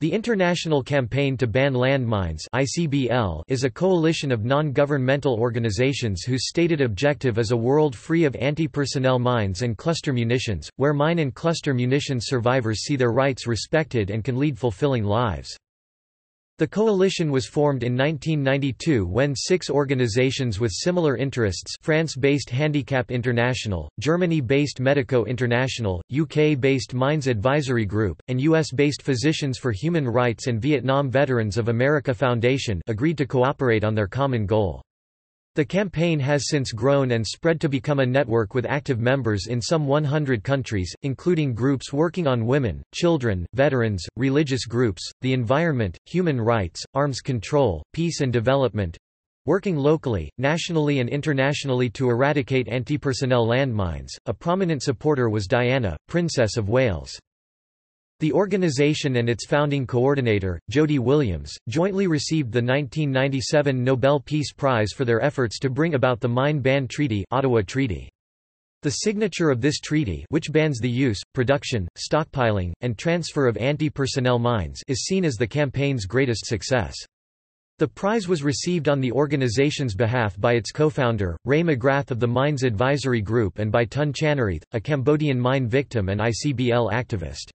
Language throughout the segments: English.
The International Campaign to Ban Landmines (ICBL) is a coalition of non-governmental organizations whose stated objective is a world free of anti-personnel mines and cluster munitions, where mine and cluster munitions survivors see their rights respected and can lead fulfilling lives. The coalition was formed in 1992 when six organizations with similar interests France-based Handicap International, Germany-based Medico International, UK-based Mines Advisory Group, and US-based Physicians for Human Rights and Vietnam Veterans of America Foundation agreed to cooperate on their common goal. The campaign has since grown and spread to become a network with active members in some 100 countries, including groups working on women, children, veterans, religious groups, the environment, human rights, arms control, peace and development, working locally, nationally and internationally to eradicate anti-personnel landmines. A prominent supporter was Diana, Princess of Wales. The organization and its founding coordinator, Jody Williams, jointly received the 1997 Nobel Peace Prize for their efforts to bring about the Mine Ban Treaty, Ottawa Treaty. The signature of this treaty which bans the use, production, stockpiling, and transfer of anti-personnel mines is seen as the campaign's greatest success. The prize was received on the organization's behalf by its co-founder, Rae McGrath of the Mines Advisory Group and by Tun Channareth, a Cambodian mine victim and ICBL activist.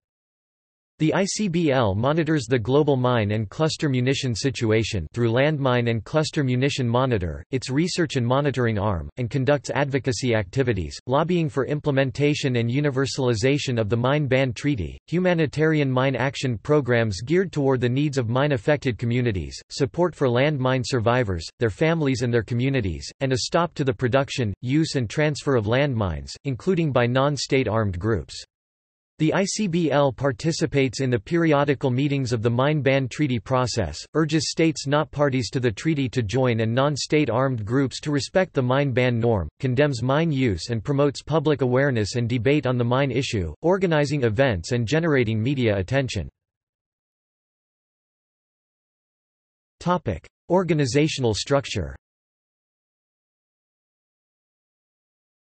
The ICBL monitors the global mine and cluster munition situation through Landmine and Cluster Munition Monitor, its research and monitoring arm, and conducts advocacy activities, lobbying for implementation and universalization of the Mine Ban Treaty, humanitarian mine action programs geared toward the needs of mine-affected communities, support for landmine survivors, their families and their communities, and a stop to the production, use and transfer of landmines, including by non-state armed groups. The ICBL participates in the periodical meetings of the Mine Ban Treaty process, urges states not parties to the treaty to join and non-state armed groups to respect the mine ban norm, condemns mine use and promotes public awareness and debate on the mine issue, organizing events and generating media attention. Organizational structure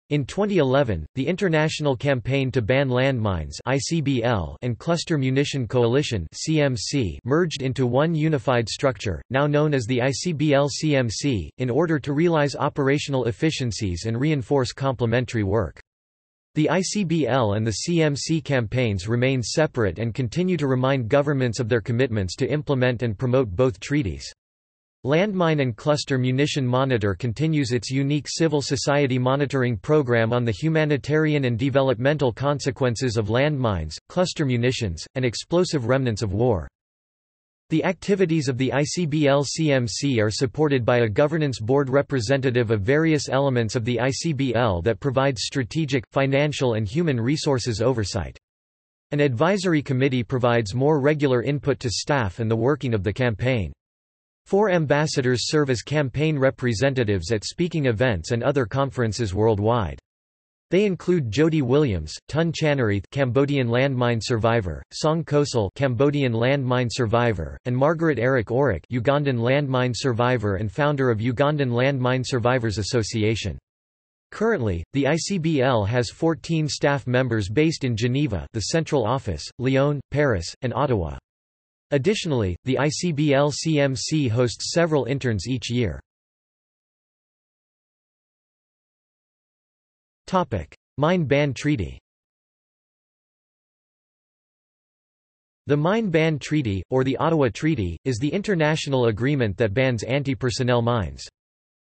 In 2011, the International Campaign to Ban Landmines (ICBL) and Cluster Munition Coalition (CMC) merged into one unified structure, now known as the ICBL-CMC, in order to realize operational efficiencies and reinforce complementary work. The ICBL and the CMC campaigns remain separate and continue to remind governments of their commitments to implement and promote both treaties. Landmine and Cluster Munition Monitor continues its unique civil society monitoring program on the humanitarian and developmental consequences of landmines, cluster munitions, and explosive remnants of war. The activities of the ICBL-CMC are supported by a governance board representative of various elements of the ICBL that provides strategic, financial and human resources oversight. An advisory committee provides more regular input to staff and the working of the campaign. Four ambassadors serve as campaign representatives at speaking events and other conferences worldwide. They include Jody Williams, Tun Channareth Cambodian landmine survivor, Song Kosal Cambodian landmine survivor, and Margaret Arach Orech Ugandan landmine survivor and founder of Ugandan Landmine Survivors Association. Currently, the ICBL has 14 staff members based in Geneva the central office, Lyon, Paris, and Ottawa. Additionally, the ICBL-CMC hosts several interns each year. Mine Ban Treaty The Mine Ban Treaty, or the Ottawa Treaty, is the international agreement that bans anti-personnel mines.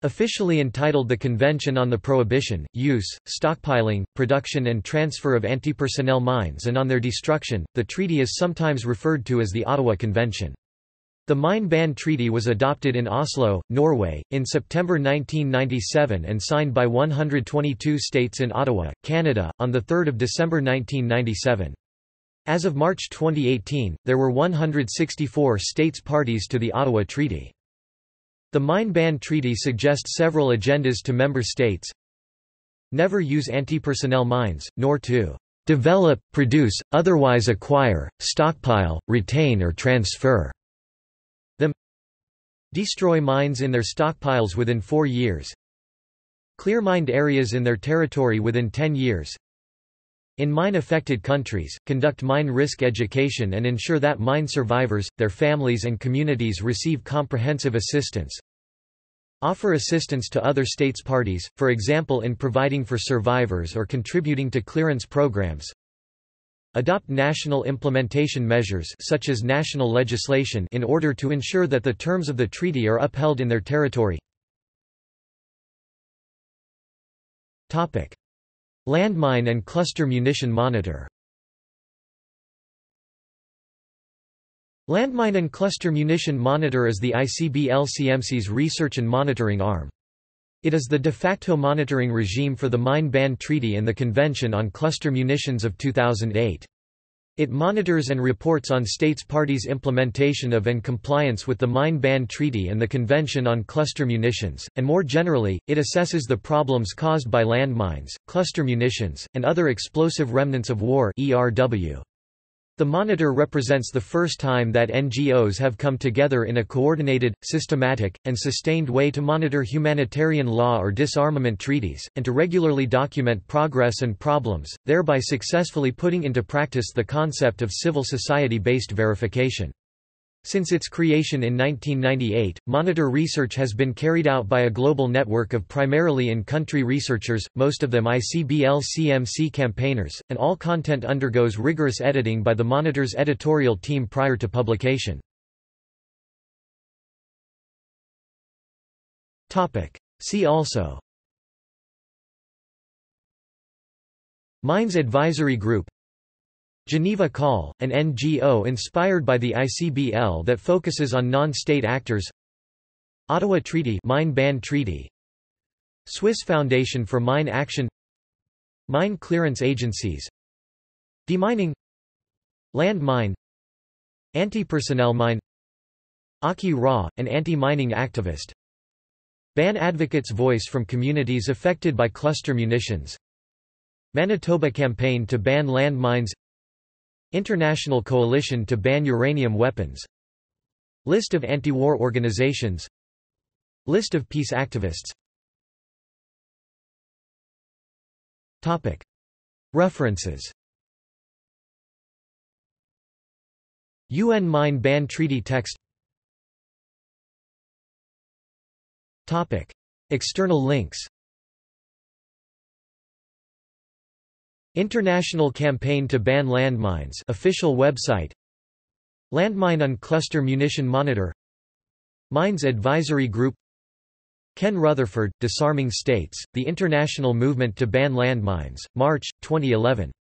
Officially entitled the Convention on the Prohibition, Use, Stockpiling, Production and Transfer of Anti-Personnel Mines and on Their Destruction, the treaty is sometimes referred to as the Ottawa Convention. The Mine Ban Treaty was adopted in Oslo, Norway, in September 1997 and signed by 122 states in Ottawa, Canada, on 3 December 1997. As of March 2018, there were 164 states parties to the Ottawa Treaty. The Mine Ban Treaty suggests several agendas to member states. Never use anti-personnel mines, nor to develop, produce, otherwise acquire, stockpile, retain or transfer them. Destroy mines in their stockpiles within four years. Clear mined areas in their territory within 10 years. In mine-affected countries, conduct mine risk education and ensure that mine survivors, their families and communities receive comprehensive assistance. Offer assistance to other states parties, for example in providing for survivors or contributing to clearance programs. Adopt national implementation measures such as national legislation in order to ensure that the terms of the treaty are upheld in their territory. Topic: Landmine and Cluster Munition Monitor Landmine and Cluster Munition Monitor is the ICBL-CMC's research and monitoring arm. It is the de facto monitoring regime for the Mine Ban Treaty and the Convention on Cluster Munitions of 2008. It monitors and reports on states parties' implementation of and compliance with the Mine Ban Treaty and the Convention on Cluster Munitions, and more generally, it assesses the problems caused by landmines, cluster munitions, and other explosive remnants of war ERW. The monitor represents the first time that NGOs have come together in a coordinated, systematic, and sustained way to monitor humanitarian law or disarmament treaties, and to regularly document progress and problems, thereby successfully putting into practice the concept of civil society-based verification. Since its creation in 1998, monitor research has been carried out by a global network of primarily in-country researchers, most of them ICBL-CMC campaigners, and all content undergoes rigorous editing by the monitor's editorial team prior to publication. See also Mines Advisory Group Geneva Call, an NGO inspired by the ICBL that focuses on non-state actors. Ottawa Treaty Mine Ban Treaty. Swiss Foundation for Mine Action. Mine Clearance Agencies. Demining. Land Mine Anti-personnel mine. Aki Ra, an anti-mining activist. Ban Advocates Voice from communities affected by cluster munitions. Manitoba campaign to ban landmines International Coalition to Ban Uranium Weapons. List of anti-war organizations. List of peace activists. Topic. References. UN Mine Ban Treaty text. Topic. External links International Campaign to Ban Landmines official website. Landmine on Cluster Munition Monitor. Mines Advisory Group. Ken Rutherford, Disarming States, The International Movement to Ban Landmines, March, 2011